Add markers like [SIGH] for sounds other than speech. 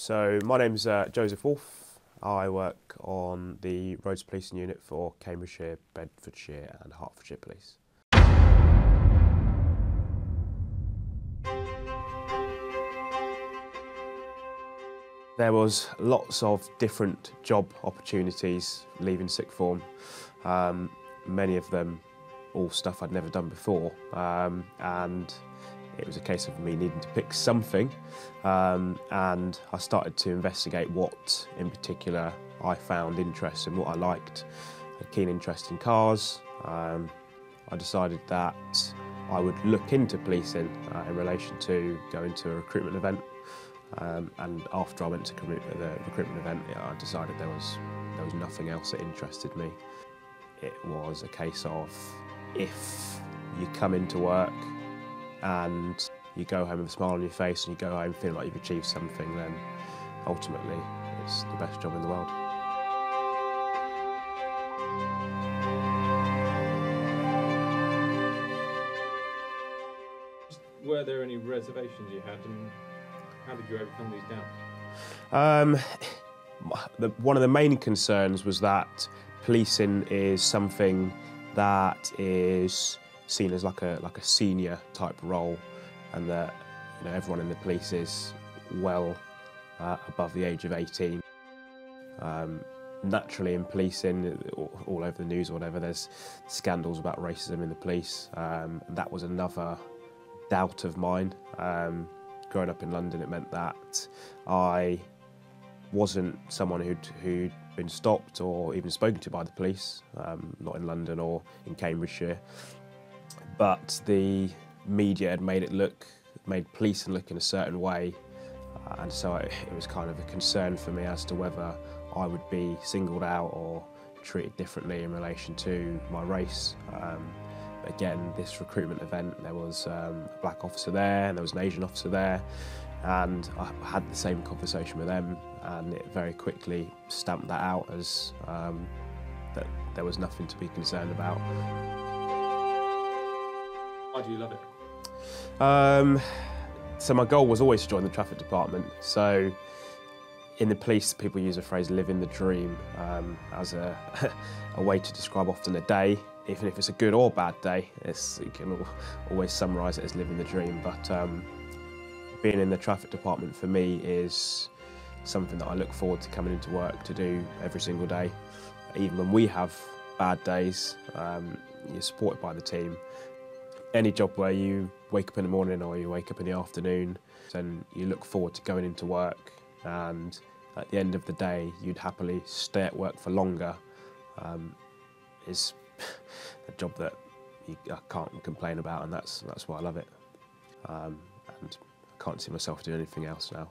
So my name's uh, Joseph Woolf. I work on the Roads Policing Unit for Cambridgeshire, Bedfordshire and Hertfordshire Police. There was lots of different job opportunities leaving sixth form. Um, many of them all stuff I'd never done before um, and it was a case of me needing to pick something um, and I started to investigate what in particular I found interesting, what I liked. A keen interest in cars. Um, I decided that I would look into policing uh, in relation to going to a recruitment event um, and after I went to the recruitment event I decided there was, there was nothing else that interested me. It was a case of if you come into work and you go home with a smile on your face and you go home feeling like you've achieved something, then ultimately it's the best job in the world. Were there any reservations you had and how did you overcome these doubts? Um, the, one of the main concerns was that policing is something that is seen as like a like a senior type role, and that you know everyone in the police is well uh, above the age of 18. Um, naturally, in policing, all over the news or whatever, there's scandals about racism in the police. Um, that was another doubt of mine. Um, growing up in London, it meant that I wasn't someone who'd, who'd been stopped or even spoken to by the police, um, not in London or in Cambridgeshire. But the media had made it look, made policing look in a certain way, uh, and so it, it was kind of a concern for me as to whether I would be singled out or treated differently in relation to my race. Um, again, this recruitment event, there was um, a black officer there, and there was an Asian officer there, and I had the same conversation with them and it very quickly stamped that out as um, that there was nothing to be concerned about. Why do you love it? Um, so my goal was always to join the traffic department. So in the police, people use the phrase "living the dream" um, as a, [LAUGHS] a way to describe often a day, even if it's a good or bad day. you can always summarise it as living the dream. But um, being in the traffic department for me is something that I look forward to coming into work to do every single day. Even when we have bad days, um, you're supported by the team. Any job where you wake up in the morning or you wake up in the afternoon and you look forward to going into work and at the end of the day you'd happily stay at work for longer um, is [LAUGHS] a job that you, I can't complain about and that's, that's why I love it. Um, and I can't see myself doing anything else now.